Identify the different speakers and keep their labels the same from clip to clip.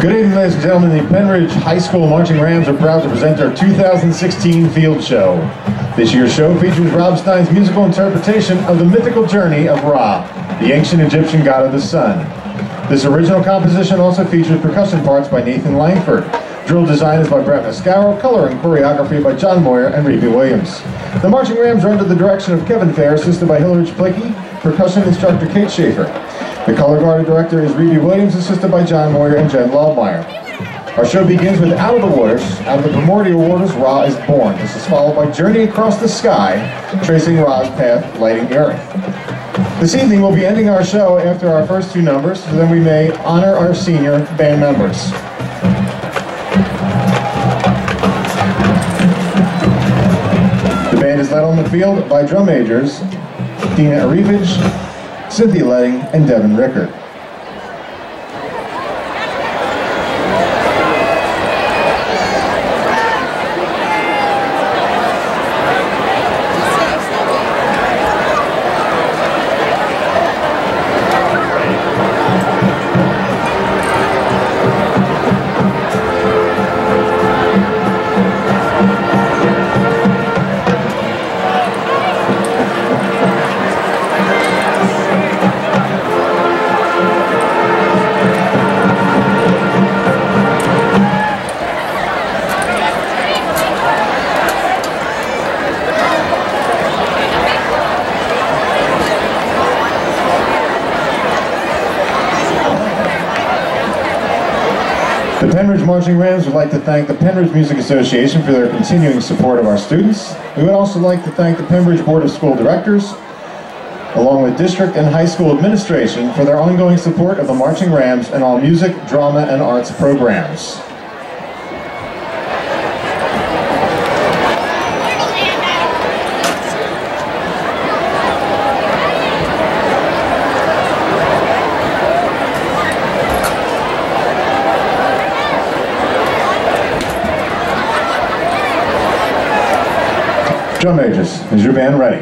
Speaker 1: Good evening, ladies and gentlemen. The Pennridge High School Marching Rams are proud to present our 2016 field show. This year's show features Rob Stein's musical interpretation of the mythical journey of Ra, the ancient Egyptian god of the sun. This original composition also features percussion parts by Nathan Langford. Drill design is by Brett Mascaro, color and choreography by John Moyer and Reby Williams. The Marching Rams are under the direction of Kevin Fair, assisted by Hillary Plicky, percussion instructor Kate Schaefer. The color guard director is Reby Williams, assisted by John Moyer and Jen Laldmeyer. Our show begins with Out of the Waters. Out of the primordial waters, Ra is born. This is followed by Journey Across the Sky, tracing Ra's path, lighting the earth. This evening we'll be ending our show after our first two numbers, so then we may honor our senior band members. The band is led on the field by drum majors Dina Arivage, Cynthia Letting, and Devin Rickard. The Pennridge Marching Rams would like to thank the Pennridge Music Association for their continuing support of our students. We would also like to thank the Pennridge Board of School Directors, along with district and high school administration for their ongoing support of the Marching Rams and all music, drama, and arts programs. Drum majors, is your band ready?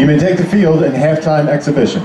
Speaker 1: You may take the field in halftime exhibition.